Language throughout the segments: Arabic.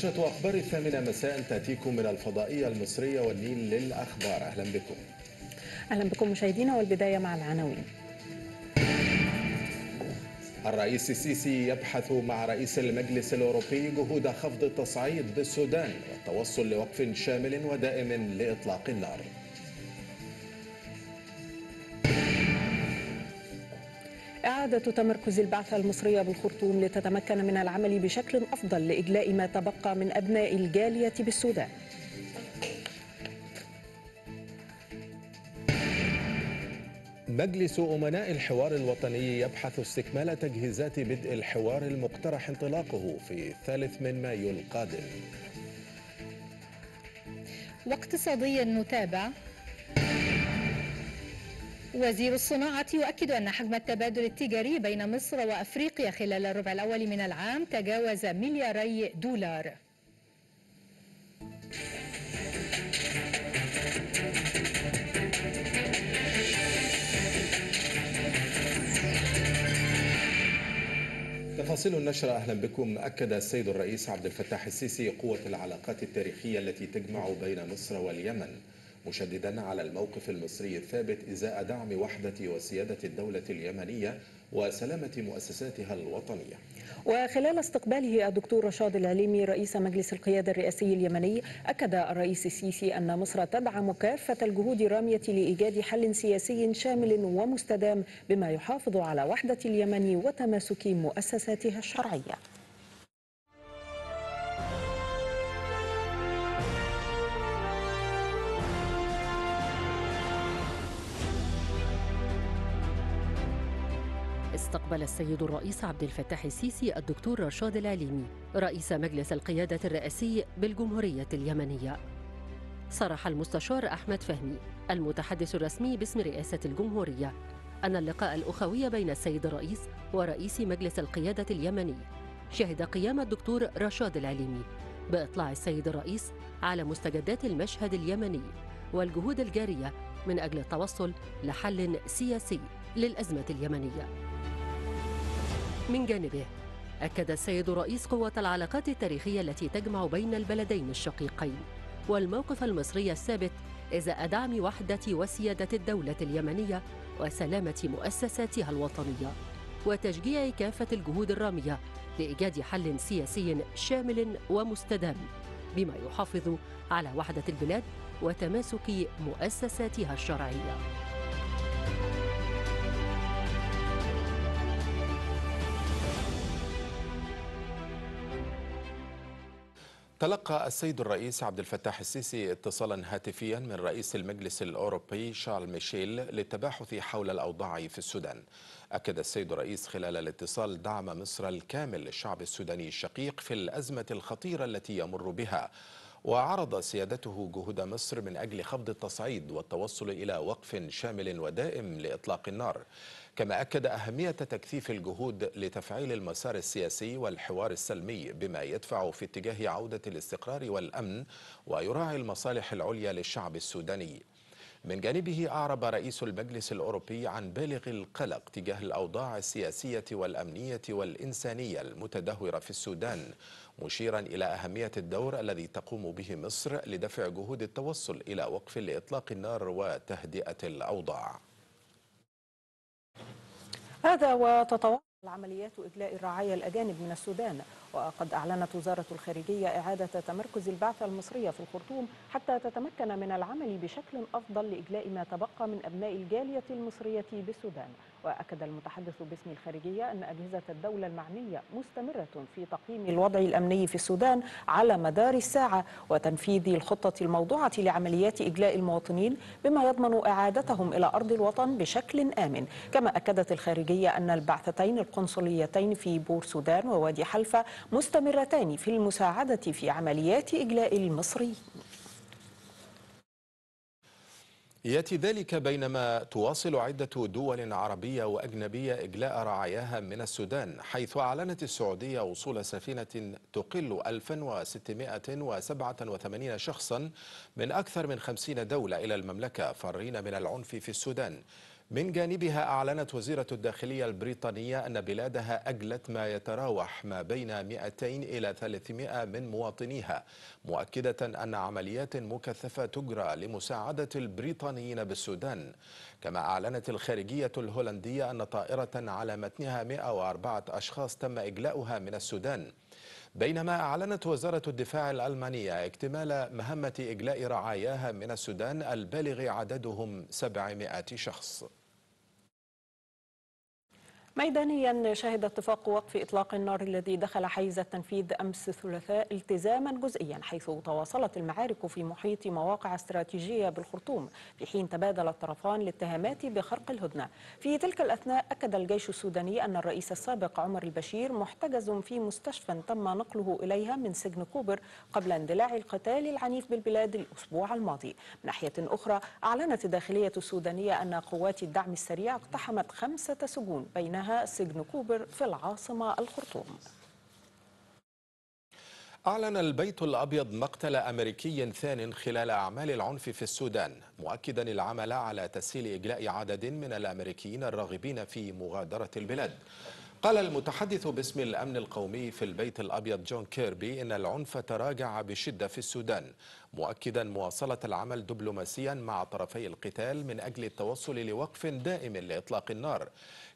نشرة أخبار الثامنة مساء تأتيكم من الفضائية المصرية والنيل للأخبار. أهلا بكم. أهلا بكم مشاهدينا والبداية مع العناوين. الرئيس السيسي يبحث مع رئيس المجلس الأوروبي جهود خفض التصعيد بالسودان والتوصل لوقف شامل ودائم لإطلاق النار. إعادة تمركز البعثة المصرية بالخرطوم لتتمكن من العمل بشكل أفضل لإجلاء ما تبقى من أبناء الجالية بالسودان. مجلس أمناء الحوار الوطني يبحث استكمال تجهيزات بدء الحوار المقترح انطلاقه في الثالث من مايو القادم. واقتصاديا نتابع وزير الصناعة يؤكد أن حجم التبادل التجاري بين مصر وأفريقيا خلال الربع الأول من العام تجاوز ملياري دولار. تفاصيل النشرة أهلا بكم. أكد السيد الرئيس عبد الفتاح السيسي قوة العلاقات التاريخية التي تجمع بين مصر واليمن. مشددا على الموقف المصري الثابت إزاء دعم وحدة وسيادة الدولة اليمنية وسلامة مؤسساتها الوطنية. وخلال استقباله الدكتور رشاد العليمي رئيس مجلس القيادة الرئاسي اليمني أكد الرئيس السيسي أن مصر تدعم كافة الجهود الرامية لإيجاد حل سياسي شامل ومستدام بما يحافظ على وحدة اليمن وتماسك مؤسساتها الشرعية. استقبل السيد الرئيس عبد الفتاح السيسي الدكتور رشاد العليمي رئيس مجلس القيادة الرئاسي بالجمهورية اليمنية. صرح المستشار أحمد فهمي المتحدث الرسمي باسم رئاسة الجمهورية أن اللقاء الأخوي بين السيد الرئيس ورئيس مجلس القيادة اليمني شهد قيام الدكتور رشاد العليمي بإطلاع السيد الرئيس على مستجدات المشهد اليمني والجهود الجارية من أجل التوصل لحل سياسي للأزمة اليمنية. من جانبه. أكد السيد الرئيس قوة العلاقات التاريخية التي تجمع بين البلدين الشقيقين والموقف المصري الثابت إزاء دعم وحدة وسيادة الدولة اليمنية وسلامة مؤسساتها الوطنية وتشجيع كافة الجهود الرامية لإيجاد حل سياسي شامل ومستدام بما يحافظ على وحدة البلاد وتماسك مؤسساتها الشرعية. تلقى السيد الرئيس عبد الفتاح السيسي اتصالا هاتفيا من رئيس المجلس الأوروبي شارل ميشيل للتباحث حول الأوضاع في السودان. أكد السيد الرئيس خلال الاتصال دعم مصر الكامل للشعب السوداني الشقيق في الأزمة الخطيرة التي يمر بها وعرض سيادته جهود مصر من أجل خفض التصعيد والتوصل إلى وقف شامل ودائم لإطلاق النار. كما أكد أهمية تكثيف الجهود لتفعيل المسار السياسي والحوار السلمي بما يدفع في اتجاه عودة الاستقرار والأمن ويراعي المصالح العليا للشعب السوداني. من جانبه أعرب رئيس المجلس الأوروبي عن بالغ القلق تجاه الأوضاع السياسية والأمنية والإنسانية المتدهورة في السودان مشيرا إلى أهمية الدور الذي تقوم به مصر لدفع جهود التوصل إلى وقف لإطلاق النار وتهدئة الأوضاع. هذا وتتواصل عمليات إجلاء الرعايا الأجانب من السودان. وقد أعلنت وزارة الخارجية إعادة تمركز البعثة المصرية في الخرطوم حتى تتمكن من العمل بشكل أفضل لإجلاء ما تبقى من أبناء الجالية المصرية بالسودان وأكد المتحدث باسم الخارجية أن أجهزة الدولة المعنية مستمرة في تقييم الوضع الأمني في السودان على مدار الساعة وتنفيذ الخطة الموضوعة لعمليات إجلاء المواطنين بما يضمن إعادتهم إلى أرض الوطن بشكل آمن. كما أكدت الخارجية أن البعثتين القنصليتين في بور سودان ووادي حلفة مستمرتان في المساعدة في عمليات إجلاء المصريين. يأتي ذلك بينما تواصل عدة دول عربية وأجنبية إجلاء رعاياها من السودان حيث أعلنت السعودية وصول سفينة تقل 1687 شخصا من أكثر من 50 دولة إلى المملكة فارين من العنف في السودان. من جانبها أعلنت وزيرة الداخلية البريطانية أن بلادها أجلت ما يتراوح ما بين 200 إلى 300 من مواطنيها مؤكدة أن عمليات مكثفة تجرى لمساعدة البريطانيين بالسودان. كما أعلنت الخارجية الهولندية أن طائرة على متنها 104 أشخاص تم إجلاؤها من السودان. بينما أعلنت وزارة الدفاع الألمانية اكتمال مهمة إجلاء رعاياها من السودان البالغ عددهم 700 شخص. ميدانيا شهد اتفاق وقف إطلاق النار الذي دخل حيز التنفيذ أمس الثلاثاء التزاما جزئيا حيث تواصلت المعارك في محيط مواقع استراتيجية بالخرطوم في حين تبادل الطرفان الاتهامات بخرق الهدنة. في تلك الأثناء أكد الجيش السوداني أن الرئيس السابق عمر البشير محتجز في مستشفى تم نقله إليها من سجن كوبر قبل اندلاع القتال العنيف بالبلاد الأسبوع الماضي. من ناحية أخرى أعلنت الداخلية السودانية أن قوات الدعم السريع اقتحمت خمسة سجون بينها سجن كوبر في العاصمة الخرطوم. أعلن البيت الأبيض مقتل أمريكي ثان خلال أعمال العنف في السودان مؤكدا العمل على تسهيل إجلاء عدد من الأمريكيين الراغبين في مغادرة البلاد. قال المتحدث باسم الأمن القومي في البيت الأبيض جون كيربي إن العنف تراجع بشدة في السودان مؤكدا مواصلة العمل دبلوماسيا مع طرفي القتال من أجل التوصل لوقف دائم لإطلاق النار.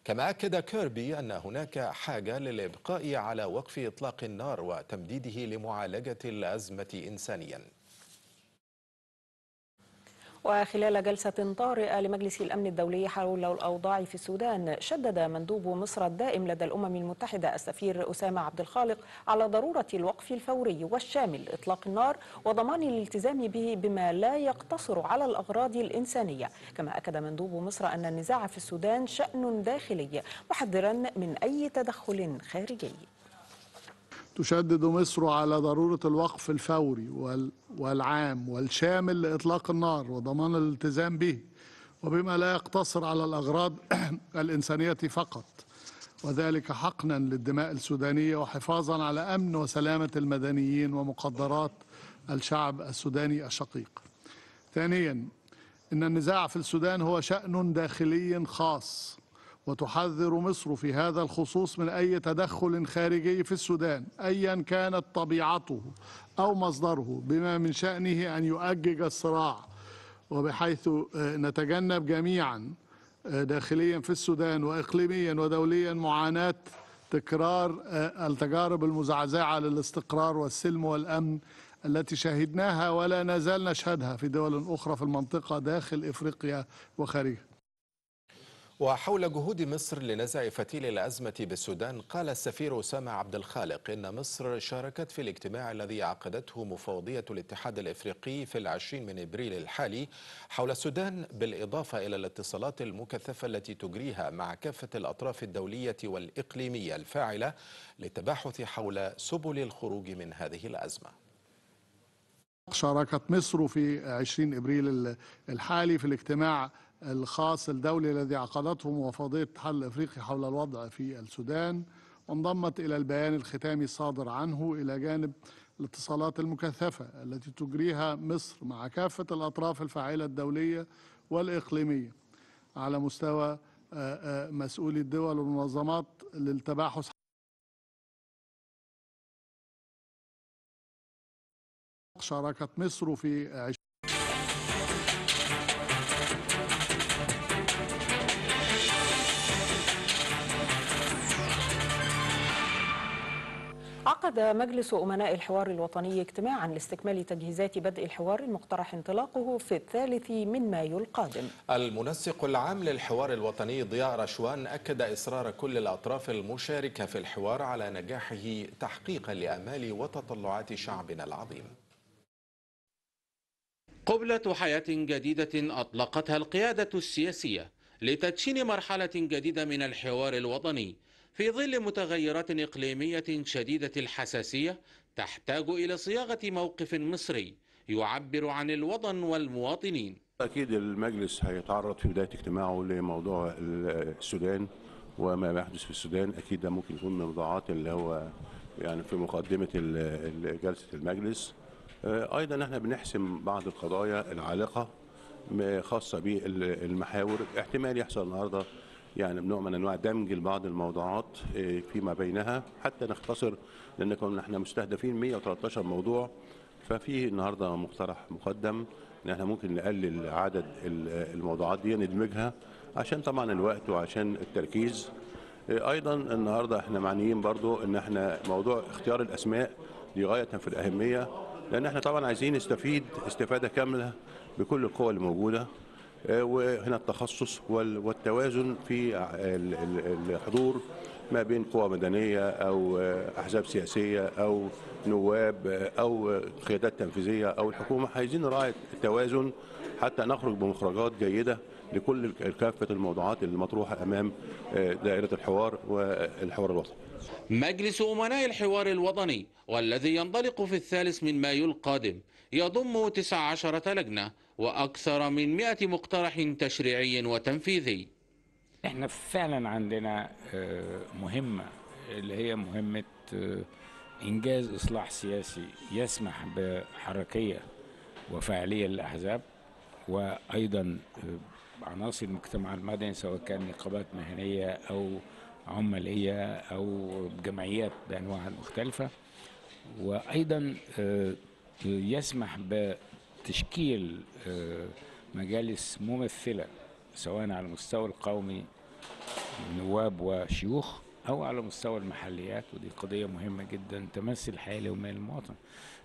كما أكد كيربي أن هناك حاجة للإبقاء على وقف إطلاق النار وتمديده لمعالجة الأزمة إنسانياً. وخلال جلسة طارئة لمجلس الأمن الدولي حول الأوضاع في السودان شدد مندوب مصر الدائم لدى الأمم المتحدة السفير أسامة عبد الخالق على ضرورة الوقف الفوري والشامل إطلاق النار وضمان الالتزام به بما لا يقتصر على الأغراض الإنسانية. كما أكد مندوب مصر أن النزاع في السودان شأن داخلي محذرا من أي تدخل خارجي. تشدد مصر على ضرورة الوقف الفوري والعام والشامل لإطلاق النار وضمان الالتزام به وبما لا يقتصر على الأغراض الإنسانية فقط. وذلك حقنا للدماء السودانية وحفاظا على أمن وسلامة المدنيين ومقدرات الشعب السوداني الشقيق. ثانيا إن النزاع في السودان هو شأن داخلي خاص. وتحذر مصر في هذا الخصوص من أي تدخل خارجي في السودان أيا كانت طبيعته أو مصدره بما من شأنه أن يؤجج الصراع. وبحيث نتجنب جميعا داخليا في السودان وإقليميا ودوليا معاناة تكرار التجارب المزعزعة للاستقرار والسلم والأمن التي شهدناها ولا نزال نشهدها في دول أخرى في المنطقة داخل إفريقيا وخارجها. وحول جهود مصر لنزع فتيل الأزمة بالسودان قال السفير أسامة عبد الخالق إن مصر شاركت في الاجتماع الذي عقدته مفوضية الاتحاد الإفريقي في العشرين من إبريل الحالي حول السودان بالإضافة إلى الاتصالات المكثفة التي تجريها مع كافة الأطراف الدولية والإقليمية الفاعلة للتباحث حول سبل الخروج من هذه الأزمة. شاركت مصر في 20 إبريل الحالي في الاجتماع الخاص الدولي الذي عقدته مفوضية الاتحاد الإفريقي حول الوضع في السودان وانضمت إلى البيان الختامي الصادر عنه إلى جانب الاتصالات المكثفة التي تجريها مصر مع كافة الأطراف الفاعلة الدولية والإقليمية. على مستوى مسؤولي الدول والمنظمات للتباحث شاركت مصر في عقد مجلس أمناء الحوار الوطني اجتماعا لاستكمال تجهيزات بدء الحوار المقترح انطلاقه في الثالث من مايو القادم. المنسق العام للحوار الوطني ضياء رشوان أكد إصرار كل الأطراف المشاركة في الحوار على نجاحه تحقيقا لأمال وتطلعات شعبنا العظيم. قبلة حياة جديدة أطلقتها القيادة السياسية لتدشين مرحلة جديدة من الحوار الوطني في ظل متغيرات إقليمية شديدة الحساسية تحتاج إلى صياغة موقف مصري يعبر عن الوطن والمواطنين. أكيد المجلس هيتعرض في بداية اجتماعه لموضوع السودان وما يحدث في السودان. أكيد ده ممكن يكون من الموضوعات اللي هو يعني في مقدمة جلسة المجلس. أيضا إحنا بنحسم بعض القضايا العالقة خاصة بالمحاور. احتمال يحصل النهارده يعني نوع من أنواع دمج لبعض الموضوعات آه، فيما بينها. حتى نختصر لأن كنا إحنا مستهدفين 113 موضوع ففي النهارده مقترح مقدم إن إحنا ممكن نقلل عدد ال- الموضوعات دي ندمجها عشان طبعا الوقت وعشان التركيز. آه، أيضا النهارده إحنا معنيين برضو إن إحنا موضوع اختيار الأسماء دي غاية في الأهمية لأن إحنا طبعا عايزين نستفيد استفادة كاملة بكل القوى الموجودة. آه، وهنا التخصص وال- والتوازن في الحضور ما بين قوى مدنية أو آه، أحزاب سياسية أو نواب آه، آه، قيادات تنفيذية أو الحكومة. عايزين نراعي التوازن حتى نخرج بمخرجات جيدة لكل كافه الموضوعات المطروحة أمام آه، دائرة الحوار والحوار الوطني. مجلس أمناء الحوار الوطني والذي ينطلق في الثالث من مايو القادم يضم 19 لجنة وأكثر من 100 مقترح تشريعي وتنفيذي. إحنا فعلا عندنا آه، مهمة اللي هي مهمة آه، إنجاز إصلاح سياسي يسمح بحركية وفاعلية للأحزاب وأيضا آه، عناصر المجتمع المدني سواء كان نقابات مهنية أو عمالية أو جمعيات بأنواعها المختلفة. وأيضا يسمح بتشكيل آه، مجالس ممثلة سواء على المستوى القومي نواب وشيوخ أو على مستوى المحليات. ودي قضية مهمة جدا تمثل الحياة اليومية للمواطن.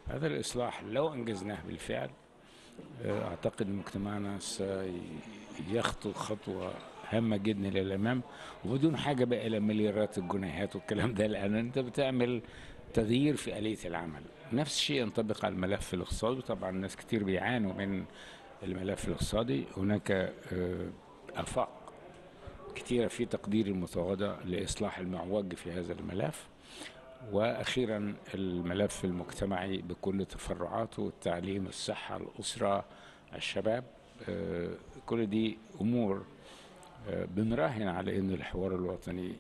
هذا الإصلاح لو أنجزناه بالفعل آه، أعتقد إن مجتمعنا سيخطو خطوة هامة جدا للامام وبدون حاجة بقى إلى مليارات الجنيهات والكلام ده لأن أنت بتعمل تغيير في آلية العمل. نفس الشيء ينطبق على الملف الاقتصادي طبعا ناس كتير بيعانوا من الملف الاقتصادي. هناك آه، آفاق كثيرة في تقدير المتواضع لإصلاح المعوج في هذا الملف. وأخيرا الملف المجتمعي بكل تفرعاته التعليم الصحة الأسرة الشباب آه، كل دي أمور آه، بنراهن على أن الحوار الوطني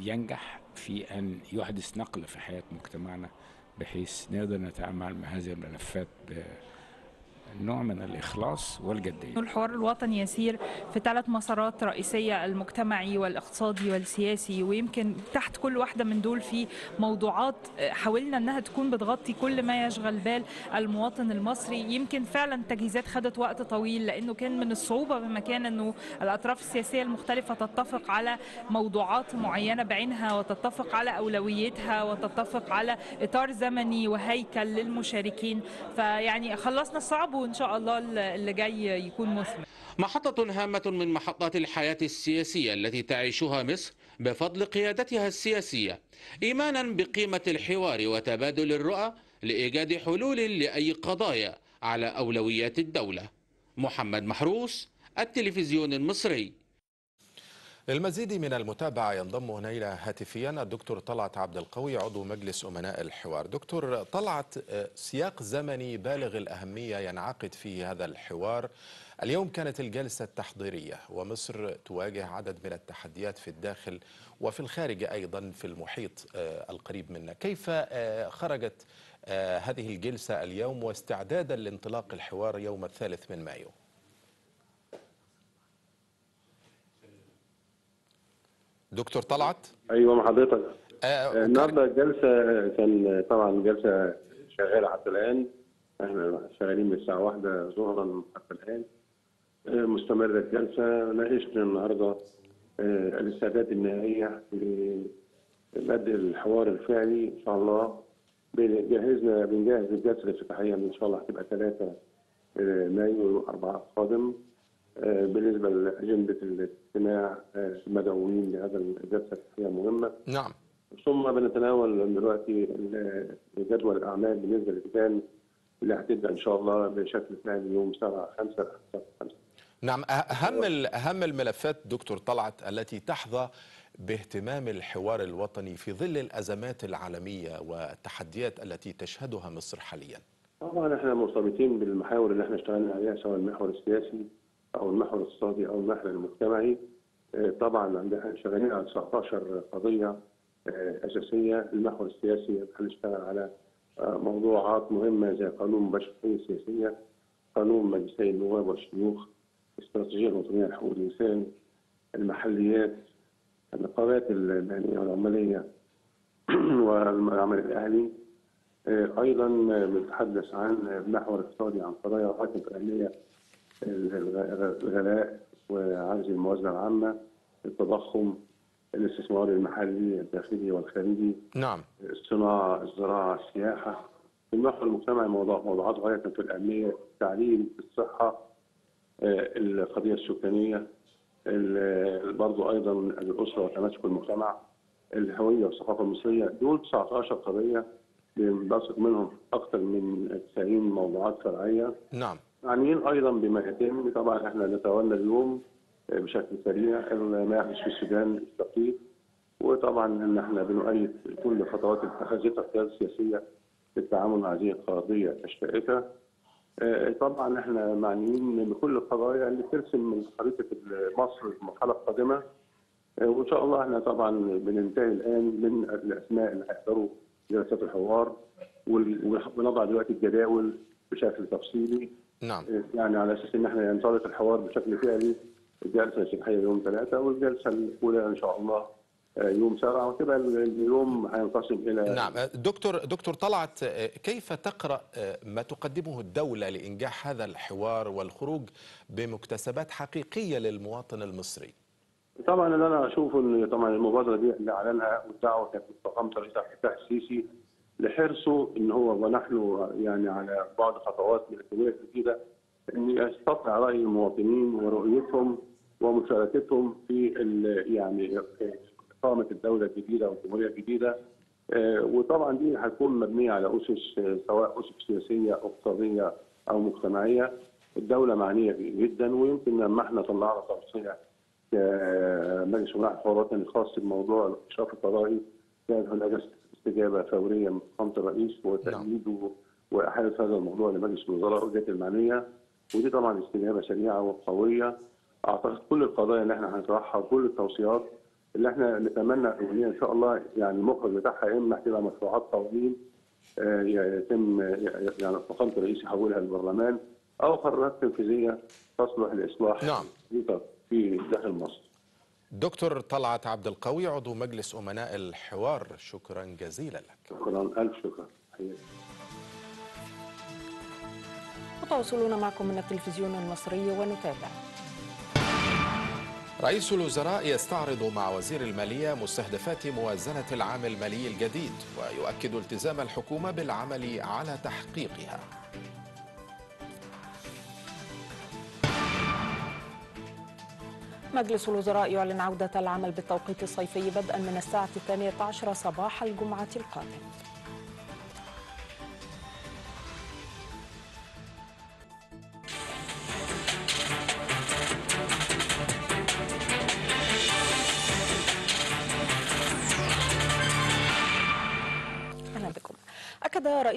ينجح. في أن يحدث نقلة في حياة مجتمعنا بحيث نقدر نتعامل مع هذه الملفات بنوع من الإخلاص والجدية. الحوار الوطني يسير في ثلاث مسارات رئيسية المجتمعي والاقتصادي والسياسي ويمكن تحت كل واحدة من دول في موضوعات حاولنا أنها تكون بتغطي كل ما يشغل بال المواطن المصري. يمكن فعلا التجهيزات خدت وقت طويل لأنه كان من الصعوبة بمكان أنه الأطراف السياسية المختلفة تتفق على موضوعات معينة بعينها وتتفق على أولويتها وتتفق على إطار زمني وهيكل للمشاركين. فيعني خلصنا الصعب وإن شاء الله اللي جاي يكون مثمر محطة هامة من محطات الحياة السياسية التي تعيشها مصر بفضل قيادتها السياسية إيمانا بقيمة الحوار وتبادل الرؤى لإيجاد حلول لأي قضايا على أولويات الدولة. محمد محروس التلفزيون المصري. للمزيد من المتابعة ينضم هنا هاتفيا الدكتور طلعت عبد القوي عضو مجلس أمناء الحوار. دكتور طلعت سياق زمني بالغ الأهمية ينعقد فيه هذا الحوار. اليوم كانت الجلسة التحضيرية ومصر تواجه عدد من التحديات في الداخل وفي الخارج أيضا في المحيط القريب منا. كيف خرجت هذه الجلسة اليوم واستعدادا لانطلاق الحوار يوم الثالث من مايو؟ دكتور طلعت؟ أيوه مع حضرتك. آه النهارده الجلسه كان طبعا جلسة شغالة حتى الآن. إحنا شغالين من الساعة واحدة ظهرا حتى الآن. آه، مستمرة الجلسة. ناقشنا النهارده آه، الاستعدادات النهائية لبدء الحوار الفعلي إن شاء الله. جهزنا بنجهز الجلسة الافتتاحية اللي إن شاء الله هتبقى 3 مايو 4 القادم. آه، بالنسبة لأجندة الاجتماع آه، المدعوين لهذا الجلسه هي مهمة. نعم. ثم بنتناول دلوقتي جدول الأعمال بالنسبة للجان اللي هتبدا إن شاء الله بشكل فعلي يوم 7 5 5 نعم. أهم ال- أهم الملفات دكتور طلعت التي تحظى باهتمام الحوار الوطني في ظل الأزمات العالمية والتحديات التي تشهدها مصر حاليا. طبعا إحنا مرتبطين بالمحاور اللي إحنا اشتغلنا عليها سواء المحور السياسي أو المحور الاقتصادي أو المحور المجتمعي آه، طبعا عندنا شغالين على 19 قضية آه، أساسية. المحور السياسي هنشتغل على آه، موضوعات مهمة زي قانون مباشر السياسية قانون مجلسي النواب والشيوخ الاستراتيجيه الوطنية لحقوق الإنسان المحليات النقابات المهنيه والعماليه والعمل الأهلي. أيضا بنتحدث عن محور اقتصادي عن قضايا الاهميه الغ- الغلاء وعجز الموازنة العامة التضخم الاستثمار المحلي الداخلي والخارجي نعم. الصناعة الزراعة السياحة. المحور المجتمعي موضوع موضوعات غاية في الاهميه التعليم الصحة آه، القضية السكانية ال- برضو أيضا الأسرة وتماسك المجتمع الهوية والثقافة المصرية. دول 19 قضية بنبسط منهم أكثر من 90 موضوعات فرعية. نعم. معنيين أيضا بما يتم. طبعا إحنا نتولى اليوم بشكل سريع ما يحدث في السودان الدقيق وطبعا إن إحنا بنؤيد كل الخطوات اللي اتخذتها القياده السياسيه للتعامل مع هذه القضية الشائكة. آه، طبعا إحنا معنيين بكل القضايا اللي ترسم خريطة مصر المرحلة القادمة. آه، وإن شاء الله إحنا طبعا بننتهي الآن من الأسماء اللي هيحضروا جلسات الحوار ونضع دلوقتي الجداول بشكل تفصيلي. نعم. يعني على أساس إن إحنا ينطلق الحوار بشكل فعلي الجلسة الصباحيه يوم ثلاثة والجلسة الأولى إن شاء الله آه، يوم سبعة وتبقى ال- اليوم هينقسم إلى نعم. دكتور دكتور طلعت كيف تقرأ ما تقدمه الدولة لإنجاح هذا الحوار والخروج بمكتسبات حقيقية للمواطن المصري؟ طبعا اللي أنا أشوفه إن طبعا المبادرة دي اللي أعلنها والدعوة كانت من فخامه الرئيس عبد الفتاح السيسي لحرصه إن هو ونحن يعني على بعض خطوات من التنميه الجديدة ان يستطلع رأي المواطنين ورؤيتهم ومشاركتهم في يعني إقامة الدولة الجديدة والجمهورية الجديدة. آه، وطبعا دي هتكون مبنية على أسس آه، سواء أسس سياسية اقتصادية أو مجتمعية. الدولة معنية جدا ويمكن لما إحنا طلعنا توصيه كمجلس امناء الحوار الوطني الخاص بموضوع الإشراف القضائي كانت هناك استجابة فورية من فخامه الرئيس وتأييده واحاله هذا الموضوع لمجلس الوزراء والجهات المعنية ودي طبعا استجابة سريعة وقوية أعتقد كل القضايا اللي إحنا هنطرحها وكل التوصيات اللي إحنا نتمنى ان هي إن شاء الله يعني المخرج بتاعها يا اما هتبقى مشروعات قوانين آه، يتم يعني فخامه الرئيس يحولها للبرلمان أو قرارات تنفيذية تصلح لإصلاح نعم. في داخل مصر. دكتور طلعت عبد القوي عضو مجلس أمناء الحوار. شكرا جزيلا لك. شكرا ألف شكرا حياتي. متواصلون معكم من التلفزيون المصري ونتابع. رئيس الوزراء يستعرض مع وزير المالية مستهدفات موازنة العام المالي الجديد ويؤكد التزام الحكومة بالعمل على تحقيقها. مجلس الوزراء يعلن عودة العمل بالتوقيت الصيفي بدءا من الساعة الثانية عشر صباح الجمعة القادم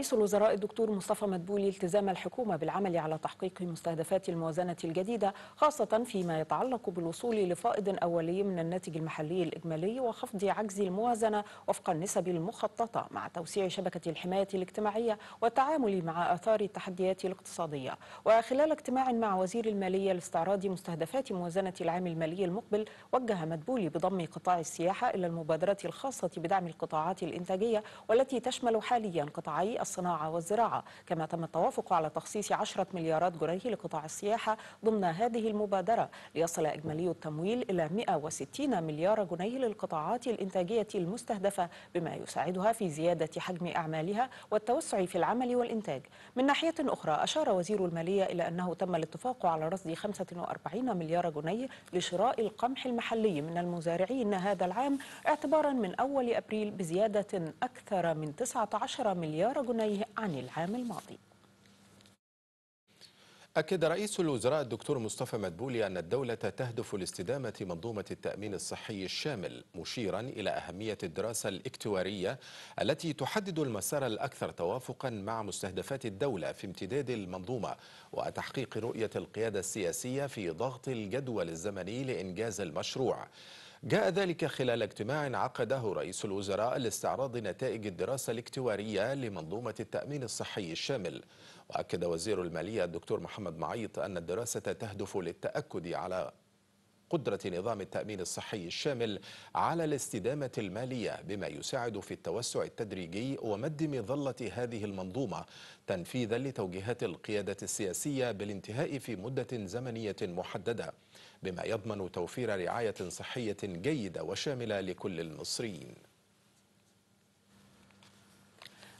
رئيس الوزراء الدكتور مصطفى مدبولي التزام الحكومة بالعمل على تحقيق مستهدفات الموازنة الجديدة خاصة فيما يتعلق بالوصول لفائض أولي من الناتج المحلي الإجمالي وخفض عجز الموازنة وفق النسب المخططة مع توسيع شبكة الحماية الاجتماعية والتعامل مع آثار التحديات الاقتصادية. وخلال اجتماع مع وزير المالية لاستعراض مستهدفات موازنة العام المالي المقبل وجه مدبولي بضم قطاع السياحة إلى المبادرة الخاصة بدعم القطاعات الإنتاجية والتي تشمل حاليا قطاعي الصناعة والزراعة كما تم التوافق على تخصيص 10 مليارات جنيه لقطاع السياحة ضمن هذه المبادرة ليصل إجمالي التمويل إلى 160 مليار جنيه للقطاعات الإنتاجية المستهدفة بما يساعدها في زيادة حجم أعمالها والتوسع في العمل والإنتاج. من ناحية أخرى أشار وزير المالية إلى أنه تم الاتفاق على رصد 45 مليار جنيه لشراء القمح المحلي من المزارعين هذا العام اعتبارا من أول أبريل بزيادة أكثر من 19 مليار جنيه. عن العام الماضي. أكد رئيس الوزراء الدكتور مصطفى مدبولي أن الدولة تهدف لاستدامة منظومة التأمين الصحي الشامل مشيرا إلى أهمية الدراسة الاكتوارية التي تحدد المسار الأكثر توافقا مع مستهدفات الدولة في امتداد المنظومة وتحقيق رؤية القيادة السياسية في ضغط الجدول الزمني لإنجاز المشروع. جاء ذلك خلال اجتماع عقده رئيس الوزراء لاستعراض نتائج الدراسة الاكتوارية لمنظومة التأمين الصحي الشامل. وأكد وزير المالية الدكتور محمد معيط أن الدراسة تهدف للتأكد على قدرة نظام التأمين الصحي الشامل على الاستدامة المالية بما يساعد في التوسع التدريجي ومد مظلة هذه المنظومة تنفيذا لتوجيهات القيادة السياسية بالانتهاء في مدة زمنية محددة. بما يضمن توفير رعاية صحية جيدة وشاملة لكل المصريين.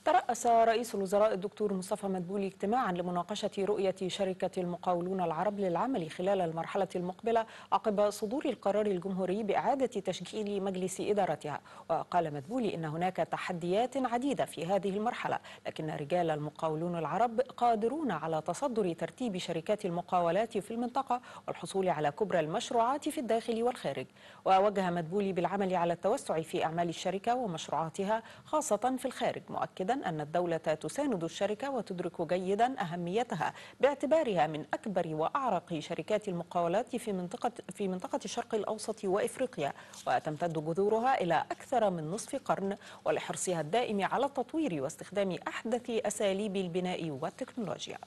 ترأس رئيس الوزراء الدكتور مصطفى مدبولي اجتماعا لمناقشة رؤية شركة المقاولون العرب للعمل خلال المرحلة المقبلة عقب صدور القرار الجمهوري بإعادة تشكيل مجلس إدارتها. وقال مدبولي إن هناك تحديات عديدة في هذه المرحلة لكن رجال المقاولون العرب قادرون على تصدر ترتيب شركات المقاولات في المنطقة والحصول على كبرى المشروعات في الداخل والخارج. ووجه مدبولي بالعمل على التوسع في أعمال الشركة ومشروعاتها خاصة في الخارج مؤكدا أن الدولة تساند الشركة وتدرك جيدا أهميتها باعتبارها من أكبر وأعرق شركات المقاولات في منطقة في منطقة الشرق الأوسط وإفريقيا وتمتد جذورها إلى أكثر من نصف قرن ولحرصها الدائم على التطوير واستخدام أحدث أساليب البناء والتكنولوجيا.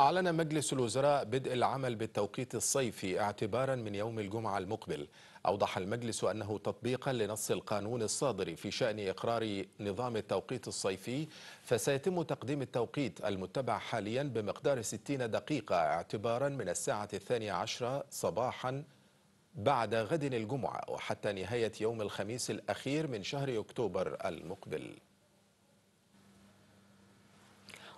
أعلن مجلس الوزراء بدء العمل بالتوقيت الصيفي اعتبارا من يوم الجمعة المقبل أوضح المجلس أنه تطبيقا لنص القانون الصادر في شأن إقرار نظام التوقيت الصيفي فسيتم تقديم التوقيت المتبع حاليا بمقدار 60 دقيقة اعتبارا من الساعة الثانية عشرة صباحا بعد غد الجمعة وحتى نهاية يوم الخميس الأخير من شهر أكتوبر المقبل.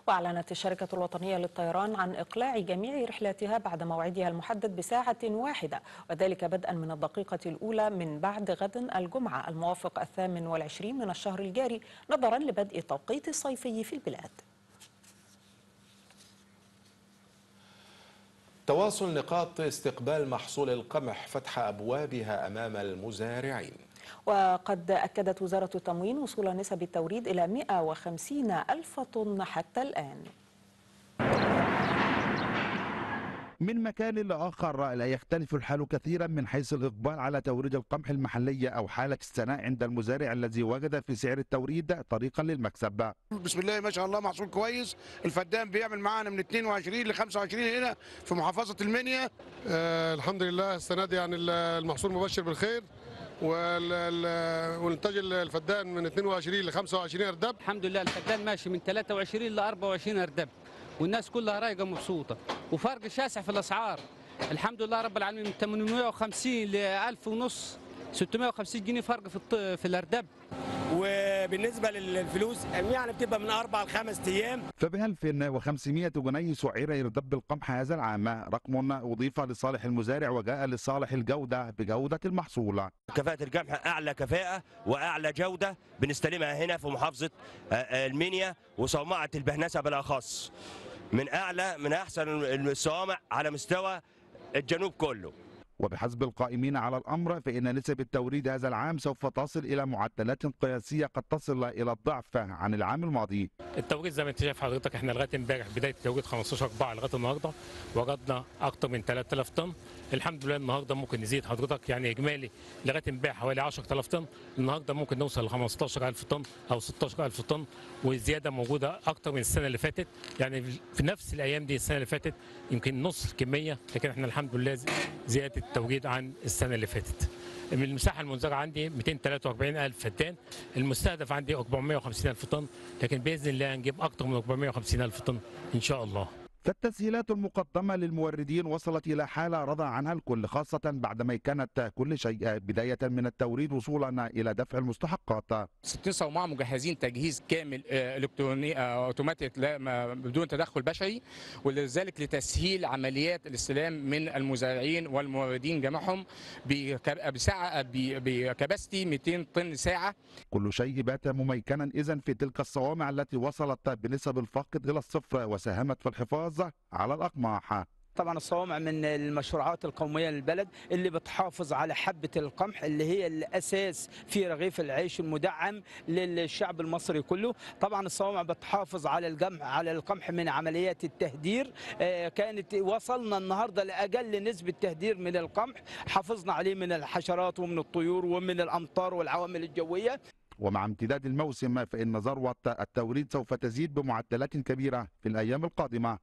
وأعلنت الشركة الوطنية للطيران عن إقلاع جميع رحلاتها بعد موعدها المحدد بساعة واحدة وذلك بدءا من الدقيقة الأولى من بعد غد الجمعة الموافق الثامن والعشرين من الشهر الجاري نظرا لبدء التوقيت الصيفي في البلاد. تواصل نقاط استقبال محصول القمح فتح أبوابها أمام المزارعين. وقد أكدت وزارة التموين وصول نسب التوريد إلى 150 ألف طن حتى الآن. من مكان لآخر لا يختلف الحال كثيرا من حيث الإقبال على توريد القمح المحلي أو حالة السناء عند المزارع الذي وجد في سعر التوريد طريقا للمكسب. بسم الله ما شاء الله محصول كويس. الفدان بيعمل معانا من 22 ل 25 هنا في محافظة المنيا. آه الحمد لله. السنة دي يعني المحصول مبشر بالخير. والانتاج الفدان من 22 ل 25 ارداب الحمد لله الفدان ماشي من 23 ل 24 ارداب والناس كلها رايقة مبسوطة. وفرق شاسع في الأسعار. الحمد لله رب العالمين من 850 ل 1000 ونص 650 جنيه فرق في في الارداب وبالنسبه للفلوس يعني بتبقى من أربع لخمس أيام. فب 1500 جنيه سعر يردب القمح هذا العام؟ رقم أضيف لصالح المزارع وجاء لصالح الجودة بجودة المحصول كفاءة القمح أعلى كفاءة وأعلى جودة بنستلمها هنا في محافظة المنيا وصومعة البهنسة بالأخص. من أعلى من أحسن الصوامع على مستوى الجنوب كله. وبحسب القائمين على الأمر فإن نسب التوريد هذا العام سوف تصل إلى معدلات قياسية قد تصل إلى الضعف عن العام الماضي. التوريد زي ما انت شايف حضرتك إحنا لغاية امبارح بداية التوريد 15 4 لغاية النهارده وجدنا أكثر من 3000 طن. الحمد لله النهارده ممكن نزيد حضرتك يعني إجمالي لغاية امبارح حوالي 10000 طن. النهارده ممكن نوصل ل 15000 طن أو 16000 طن والزياده موجودة أكثر من السنة اللي فاتت. يعني في نفس الأيام دي السنة اللي فاتت يمكن نص الكمية لكن إحنا الحمد لله زيادة التوريد عن السنة اللي فاتت. من المساحة المنزرعة عندي 243 ألف فدان المستهدف عندي 450 ألف طن لكن بإذن الله هنجيب أكثر من 450 ألف طن إن شاء الله. فالتسهيلات المقدمة للموردين وصلت إلى حالة رضى عنها الكل خاصة بعدما كانت كل شيء بداية من التوريد وصولا إلى دفع المستحقات. 60 صومعة مجهزين تجهيز كامل إلكتروني أوتوماتيك بدون تدخل بشري ولذلك لتسهيل عمليات الاستلام من المزارعين والموردين جميعهم بساعة بكباستي 200 طن ساعة. كل شيء بات مميكنا إذا في تلك الصوامع التي وصلت بنسب الفاقد إلى الصفر وساهمت في الحفاظ على الأقماح. طبعا الصوامع من المشروعات القومية للبلد اللي بتحافظ على حبة القمح اللي هي الأساس في رغيف العيش المدعم للشعب المصري كله. طبعا الصوامع بتحافظ على الجمع على القمح من عمليات التهدير. آه، كانت وصلنا النهارده لأقل نسبة تهدير من القمح. حافظنا عليه من الحشرات ومن الطيور ومن الأمطار والعوامل الجوية. ومع امتداد الموسم فإن ذروة التوريد سوف تزيد بمعدلات كبيرة في الأيام القادمة.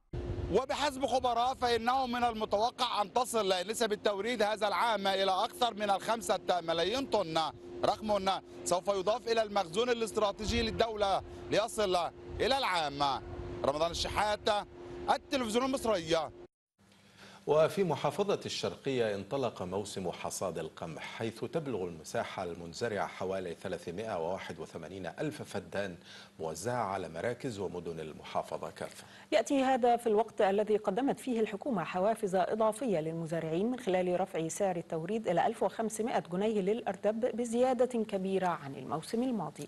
وبحسب خبراء فإنه من المتوقع أن تصل نسب التوريد هذا العام إلى أكثر من الخمسة ملايين طن. رقم سوف يضاف إلى المخزون الاستراتيجي للدولة ليصل إلى العام. رمضان الشحات التلفزيون المصري. وفي محافظة الشرقية انطلق موسم حصاد القمح حيث تبلغ المساحة المنزرعة حوالي 381 ألف فدان موزعة على مراكز ومدن المحافظة. كافة يأتي هذا في الوقت الذي قدمت فيه الحكومة حوافز إضافية للمزارعين من خلال رفع سعر التوريد إلى 1500 جنيه للأردب بزيادة كبيرة عن الموسم الماضي.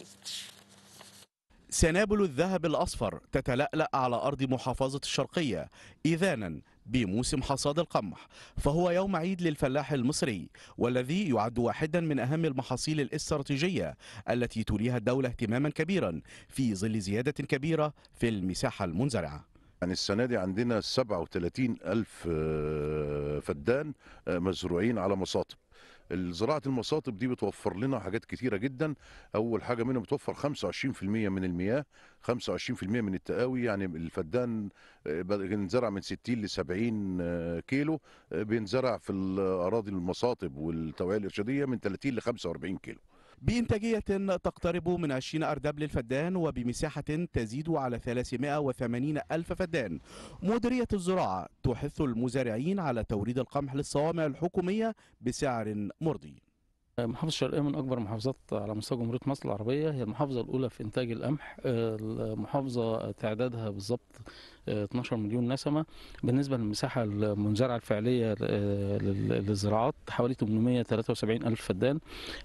سنابل الذهب الأصفر تتلألأ على أرض محافظة الشرقية إذانا بموسم حصاد القمح فهو يوم عيد للفلاح المصري والذي يعد واحدا من أهم المحاصيل الاستراتيجية التي توليها الدولة اهتماما كبيرا في ظل زيادة كبيرة في المساحة المنزرعة. يعني السنة دي عندنا 37 ألف فدان مزروعين على مصاطب. زراعة المصاطب دي بتوفر لنا حاجات كتيرة جدا. أول حاجة منها بتوفر 25% من المياه 25% من التقاوي يعني الفدان بينزرع من 60 ل 70 كيلو بينزرع في الأراضي المصاطب والتوعية الإرشادية من 30 ل 45 كيلو. بإنتاجية تقترب من 20 أردب للفدان وبمساحة تزيد على 380 ألف فدان. مديرية الزراعة تحث المزارعين على توريد القمح للصوامع الحكومية بسعر مرضي. محافظة الشرقية من أكبر المحافظات على مستوى جمهورية مصر العربية هي المحافظة الأولى في إنتاج القمح. المحافظة تعدادها بالضبط 12 مليون نسمة بالنسبة للمساحة المنزرعة الفعلية للزراعات حوالي 873 ألف فدان.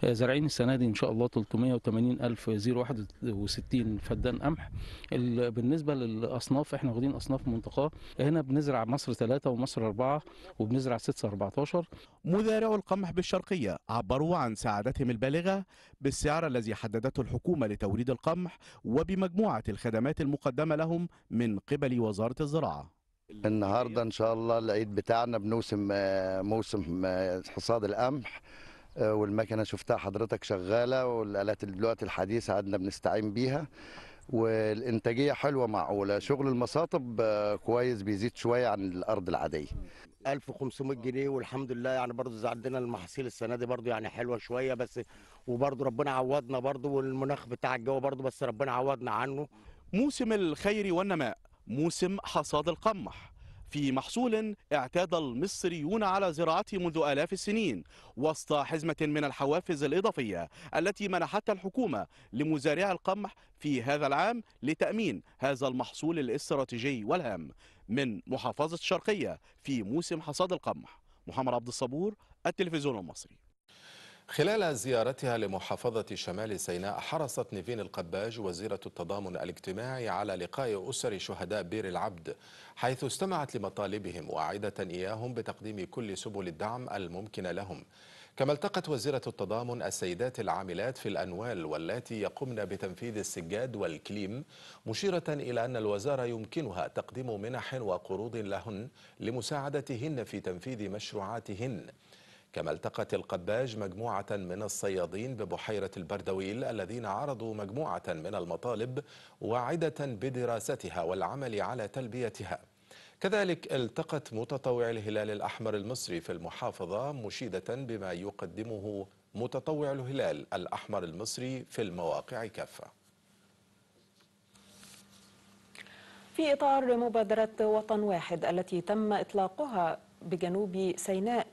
زارعين السنة دي إن شاء الله 380 ألف 061 فدان قمح. بالنسبة للأصناف إحنا واخدين أصناف منتقاة هنا بنزرع مصر 3 ومصر 4 وبنزرع 6 14 مزارعو القمح بالشرقية عبروا عن سعادتهم البالغة بالسعر الذي حددته الحكومة لتوريد القمح وبمجموعة الخدمات المقدمة لهم من قبل وزارة الزراعة. النهارده إن شاء الله العيد بتاعنا بنوسم موسم حصاد القمح والمكنة شفتها حضرتك شغالة والآلات دلوقتي الحديثة عندنا بنستعين بيها والإنتاجية حلوة معقولة شغل المصاطب كويس بيزيد شوية عن الأرض العادية. 1500 جنيه والحمد لله يعني برضه عندنا المحاصيل السنة دي برضه يعني حلوة شوية بس وبرضه ربنا عوضنا برضه والمناخ بتاع الجو برضه بس ربنا عوضنا عنه. موسم الخير والنماء. موسم حصاد القمح. في محصول اعتاد المصريون على زراعته منذ آلاف السنين وسط حزمة من الحوافز الإضافية التي منحتها الحكومة لمزارعي القمح في هذا العام لتأمين هذا المحصول الاستراتيجي والهام من محافظة الشرقية في موسم حصاد القمح. محمد عبد الصبور التلفزيون المصري. خلال زيارتها لمحافظة شمال سيناء حرصت نيفين القباج وزيرة التضامن الاجتماعي على لقاء أسر شهداء بير العبد حيث استمعت لمطالبهم وعدة إياهم بتقديم كل سبل الدعم الممكن لهم. كما التقت وزيرة التضامن السيدات العاملات في الأنوال واللاتي يقمن بتنفيذ السجاد والكليم مشيرة إلى أن الوزارة يمكنها تقديم منح وقروض لهن لمساعدتهن في تنفيذ مشروعاتهن. كما التقت القباج مجموعة من الصيادين ببحيرة البردويل الذين عرضوا مجموعة من المطالب واعدة بدراستها والعمل على تلبيتها. كذلك التقت متطوع الهلال الأحمر المصري في المحافظة مشيدة بما يقدمه متطوع الهلال الأحمر المصري في المواقع كافة. في إطار مبادرة وطن واحد التي تم إطلاقها بجنوب سيناء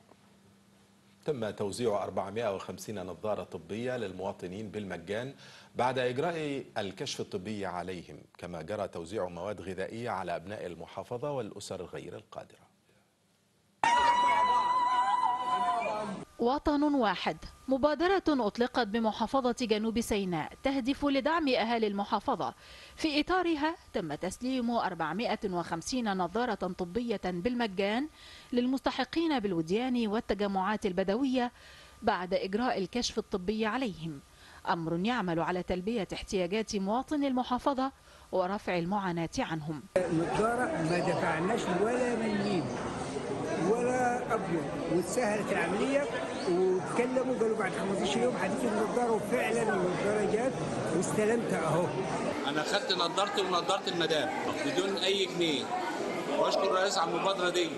تم توزيع 450 نظارة طبية للمواطنين بالمجان بعد إجراء الكشف الطبي عليهم كما جرى توزيع مواد غذائية على أبناء المحافظة والأسر غير القادرة. وطن واحد. مبادرة أطلقت بمحافظة جنوب سيناء تهدف لدعم أهالي المحافظة. في إطارها تم تسليم 450 نظارة طبية بالمجان للمستحقين بالوديان والتجمعات البدوية بعد إجراء الكشف الطبي عليهم. أمر يعمل على تلبية احتياجات مواطني المحافظة ورفع المعاناة عنهم. النظارة ما دفعناش ولا مليم ولا أبيض واتسهلت العملية وتكلموا قالوا بعد 15 يوم هتيجي النظارة وفعلا النظاره جت واستلمتها أهو. أنا خدت نظارتي ونظارة المدام. بدون أي جنيه. وأشكر الرئيس على المبادرة دي.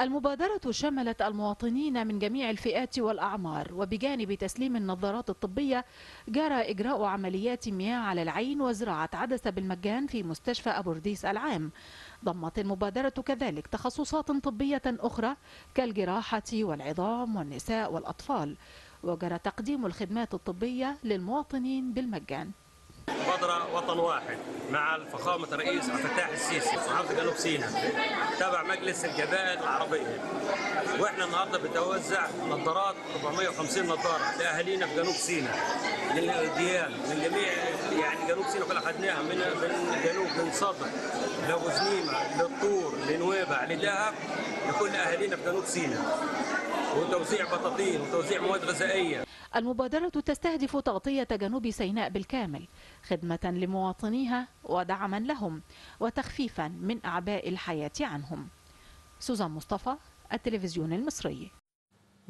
المبادرة شملت المواطنين من جميع الفئات والأعمار وبجانب تسليم النظارات الطبية جرى إجراء عمليات مياه على العين وزراعة عدسة بالمجان في مستشفى أبو رديس العام. ضمت المبادرة كذلك تخصصات طبية أخرى كالجراحة والعظام والنساء والأطفال وجرى تقديم الخدمات الطبية للمواطنين بالمجان. مبادرة وطن واحد مع فخامة الرئيس عبد الفتاح السيسي محافظة جنوب سيناء تبع مجلس الجبائل العربية. وإحنا النهارده بنتوزع نظارات 450 نظارة لأهالينا في جنوب سيناء للديان من جميع يعني جنوب سيناء كلها خدناها من من الجنوب من صدر لغزنيمة للطور لنويبع لدهب لكل أهالينا في جنوب سيناء. وتوزيع بطاطين وتوزيع مواد غذائية. المبادرة تستهدف تغطية جنوب سيناء بالكامل خدمة لمواطنيها ودعما لهم وتخفيفا من أعباء الحياة عنهم. سوزان مصطفى التلفزيون المصري.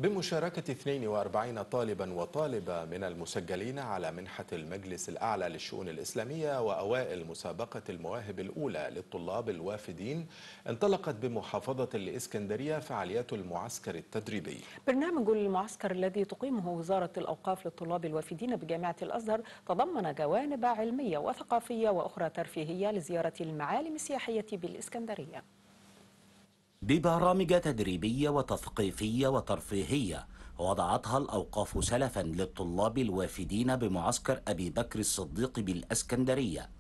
بمشاركة 42 طالبا وطالبة من المسجلين على منحة المجلس الأعلى للشؤون الإسلامية وأوائل مسابقة المواهب الأولى للطلاب الوافدين انطلقت بمحافظة الإسكندرية فعاليات المعسكر التدريبي. برنامج المعسكر الذي تقيمه وزارة الأوقاف للطلاب الوافدين بجامعة الأزهر تضمن جوانب علمية وثقافية وأخرى ترفيهية لزيارة المعالم السياحية بالإسكندرية. ببرامج تدريبية وتثقيفية وترفيهية وضعتها الأوقاف سلفا للطلاب الوافدين بمعسكر أبي بكر الصديق بالأسكندرية.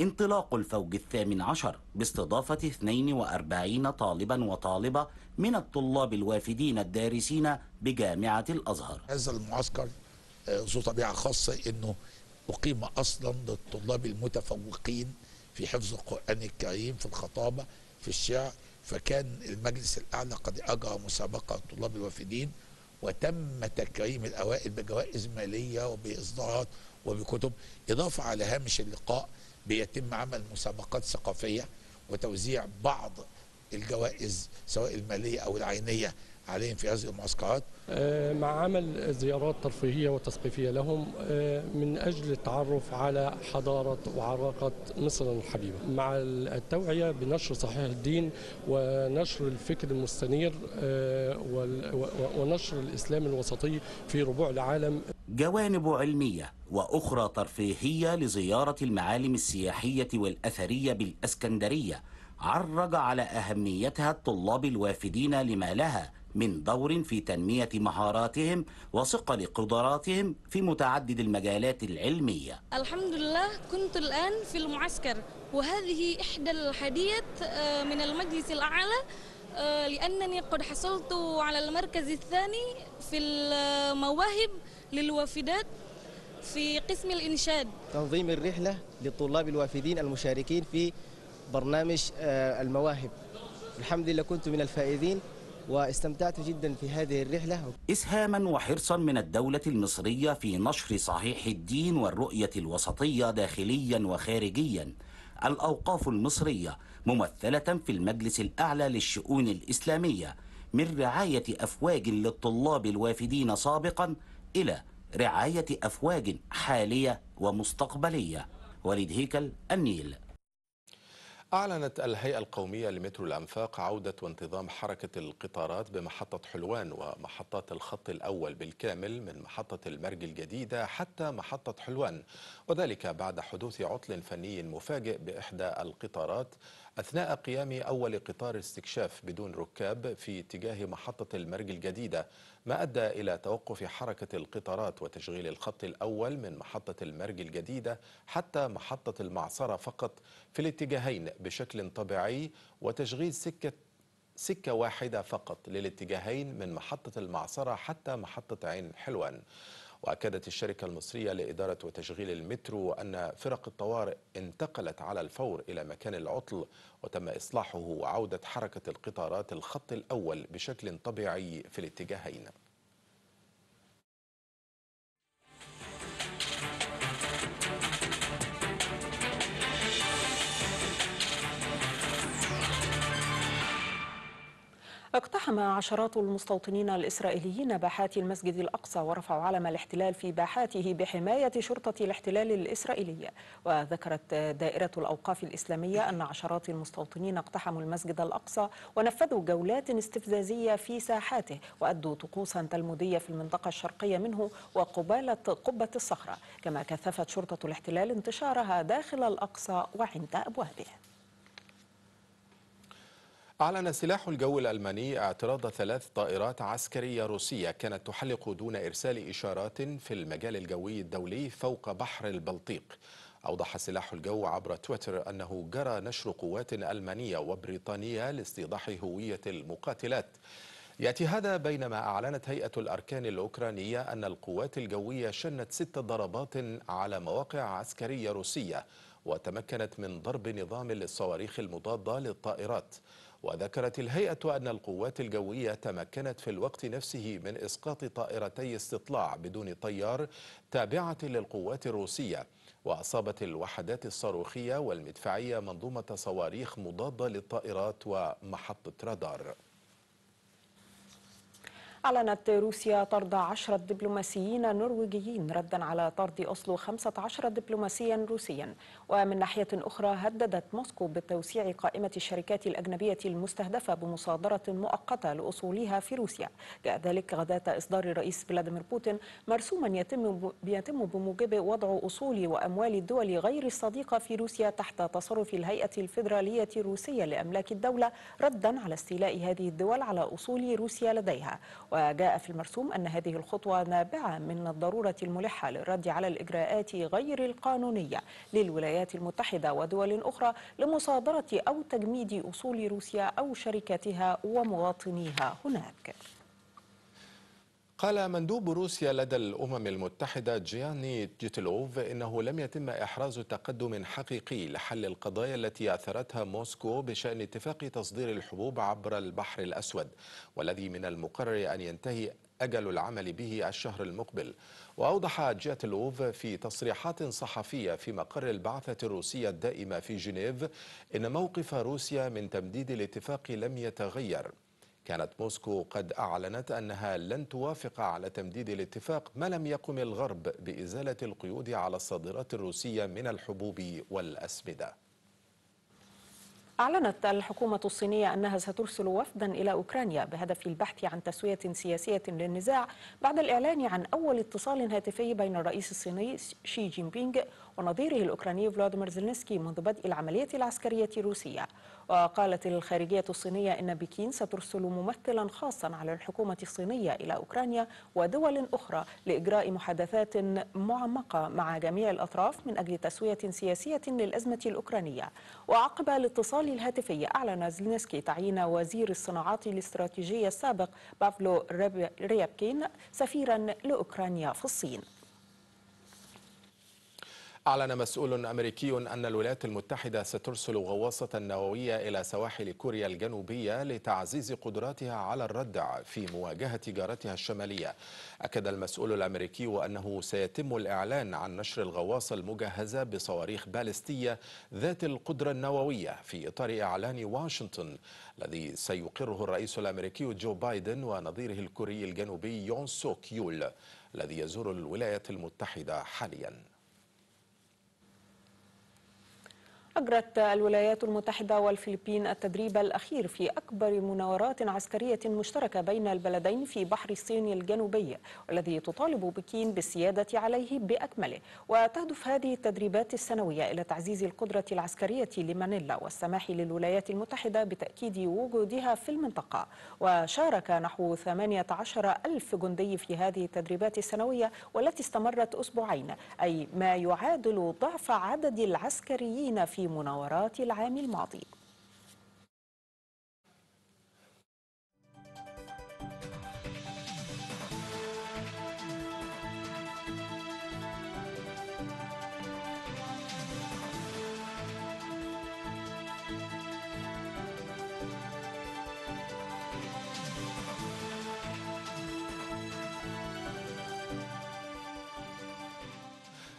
انطلاق الفوج الثامن عشر باستضافة 42 طالبا وطالبة من الطلاب الوافدين الدارسين بجامعة الأزهر. هذا المعسكر آه، ذو طبيعة خاصة أنه أقيم أصلا للطلاب المتفوقين في حفظ القرآن الكريم في الخطابة في الشعر فكان المجلس الأعلى قد أجرى مسابقة الطلاب الوافدين وتم تكريم الأوائل بجوائز مالية وبإصدارات وبكتب إضافة على هامش اللقاء بيتم عمل مسابقات ثقافية وتوزيع بعض الجوائز سواء المالية أو العينية عليهم في هذه المعسكرات آه، مع عمل زيارات ترفيهية وتثقيفية لهم آه، من أجل التعرف على حضارة وعراقة مصر الحبيبة مع التوعية بنشر صحيح الدين ونشر الفكر المستنير آه، ونشر الإسلام الوسطي في ربوع العالم. جوانب علمية وأخرى ترفيهية لزيارة المعالم السياحية والأثرية بالأسكندرية عرج على أهميتها الطلاب الوافدين لما لها من دور في تنمية مهاراتهم وصقل قدراتهم في متعدد المجالات العلمية. الحمد لله كنت الآن في المعسكر وهذه إحدى الهديات آه، من المجلس الأعلى آه، لأنني قد حصلت على المركز الثاني في المواهب للوافدات في قسم الإنشاد. تنظيم الرحلة للطلاب الوافدين المشاركين في برنامج آه، المواهب. الحمد لله كنت من الفائزين. واستمتعت جدا في هذه الرحلة. إسهاما وحرصا من الدولة المصرية في نشر صحيح الدين والرؤية الوسطية داخليا وخارجيا. الأوقاف المصرية ممثلة في المجلس الأعلى للشؤون الإسلامية من رعاية أفواج للطلاب الوافدين سابقا إلى رعاية أفواج حالية ومستقبلية. وليد هيكل النيل. أعلنت الهيئة القومية لمترو الأنفاق عودة وانتظام حركة القطارات بمحطة حلوان ومحطات الخط الأول بالكامل من محطة المرج الجديدة حتى محطة حلوان وذلك بعد حدوث عطل فني مفاجئ بإحدى القطارات أثناء قيام أول قطار استكشاف بدون ركاب في اتجاه محطة المرج الجديدة ما أدى إلى توقف حركة القطارات وتشغيل الخط الأول من محطة المرج الجديدة حتى محطة المعصرة فقط في الاتجاهين بشكل طبيعي وتشغيل سكة سكة واحدة فقط للاتجاهين من محطة المعصرة حتى محطة عين حلوان. وأكدت الشركة المصرية لإدارة وتشغيل المترو أن فرق الطوارئ انتقلت على الفور إلى مكان العطل وتم إصلاحه وعودة حركة القطارات الخط الأول بشكل طبيعي في الاتجاهين. اقتحم عشرات المستوطنين الإسرائيليين باحات المسجد الأقصى ورفعوا علم الاحتلال في باحاته بحماية شرطة الاحتلال الإسرائيلية وذكرت دائرة الأوقاف الإسلامية أن عشرات المستوطنين اقتحموا المسجد الأقصى ونفذوا جولات استفزازية في ساحاته وأدوا طقوسا تلمودية في المنطقة الشرقية منه وقبالة قبة الصخرة كما كثفت شرطة الاحتلال انتشارها داخل الأقصى وعند أبوابه. أعلن سلاح الجو الألماني اعتراض ثلاث طائرات عسكرية روسية كانت تحلق دون إرسال إشارات في المجال الجوي الدولي فوق بحر البلطيق. أوضح سلاح الجو عبر تويتر أنه جرى نشر قوات ألمانية وبريطانية لاستيضاح هوية المقاتلات. يأتي هذا بينما أعلنت هيئة الأركان الأوكرانية أن القوات الجوية شنت ست ضربات على مواقع عسكرية روسية وتمكنت من ضرب نظام للصواريخ المضادة للطائرات. وذكرت الهيئة أن القوات الجوية تمكنت في الوقت نفسه من إسقاط طائرتي استطلاع بدون طيار تابعة للقوات الروسية وأصابت الوحدات الصاروخية والمدفعية منظومة صواريخ مضادة للطائرات ومحطة رادار. أعلنت روسيا طرد عشرة دبلوماسيين نرويجيين ردا على طرد أوسلو 15 دبلوماسيا روسيا. ومن ناحية أخرى هددت موسكو بتوسيع قائمة الشركات الأجنبية المستهدفة بمصادرة مؤقتة لأصولها في روسيا. جاء ذلك غداة إصدار الرئيس فلاديمير بوتين مرسوما يتم يتم بموجبه وضع أصول وأموال الدول غير الصديقة في روسيا تحت تصرف الهيئة الفيدرالية الروسية لأملاك الدولة ردا على استيلاء هذه الدول على أصول روسيا لديها. وجاء في المرسوم أن هذه الخطوة نابعة من الضرورة الملحة للرد على الإجراءات غير القانونية للولايات المتحدة ودول أخرى لمصادرة أو تجميد أصول روسيا أو شركاتها ومواطنيها هناك. قال مندوب روسيا لدى الأمم المتحدة جياني جيتلوف إنه لم يتم إحراز تقدم حقيقي لحل القضايا التي أثرتها موسكو بشأن اتفاق تصدير الحبوب عبر البحر الأسود والذي من المقرر أن ينتهي أجل العمل به الشهر المقبل. وأوضح جيتلوف في تصريحات صحفية في مقر البعثة الروسية الدائمة في جنيف إن موقف روسيا من تمديد الاتفاق لم يتغير. كانت موسكو قد أعلنت أنها لن توافق على تمديد الاتفاق ما لم يقم الغرب بإزالة القيود على الصادرات الروسية من الحبوب والأسمدة. أعلنت الحكومة الصينية أنها سترسل وفدا إلى أوكرانيا بهدف البحث عن تسوية سياسية للنزاع بعد الإعلان عن أول اتصال هاتفي بين الرئيس الصيني شي جين بينغ ونظيره الأوكراني فلاديمير زيلينسكي منذ بدء العملية العسكرية الروسية. وقالت الخارجية الصينية إن بكين سترسل ممثلا خاصا عن الحكومة الصينية إلى أوكرانيا ودول أخرى لإجراء محادثات معمقة مع جميع الأطراف من أجل تسوية سياسية للأزمة الأوكرانية. وعقب الاتصال الهاتفي أعلن زيلينسكي تعيين وزير الصناعات الاستراتيجية السابق بافلو ريابكين سفيرا لأوكرانيا في الصين. أعلن مسؤول أمريكي أن الولايات المتحدة سترسل غواصة نووية إلى سواحل كوريا الجنوبية لتعزيز قدراتها على الردع في مواجهة جارتها الشمالية. أكد المسؤول الأمريكي أنه سيتم الإعلان عن نشر الغواصة المجهزة بصواريخ باليستية ذات القدرة النووية في إطار إعلان واشنطن الذي سيقره الرئيس الأمريكي جو بايدن ونظيره الكوري الجنوبي يون سوك يول الذي يزور الولايات المتحدة حالياً. أجرت الولايات المتحدة والفلبين التدريب الأخير في أكبر مناورات عسكرية مشتركة بين البلدين في بحر الصين الجنوبي والذي تطالب بكين بالسيادة عليه بأكمله. وتهدف هذه التدريبات السنوية إلى تعزيز القدرة العسكرية لمانيلا والسماح للولايات المتحدة بتأكيد وجودها في المنطقة. وشارك نحو 18 ألف جندي في هذه التدريبات السنوية والتي استمرت أسبوعين أي ما يعادل ضعف عدد العسكريين في مناورات العام الماضي.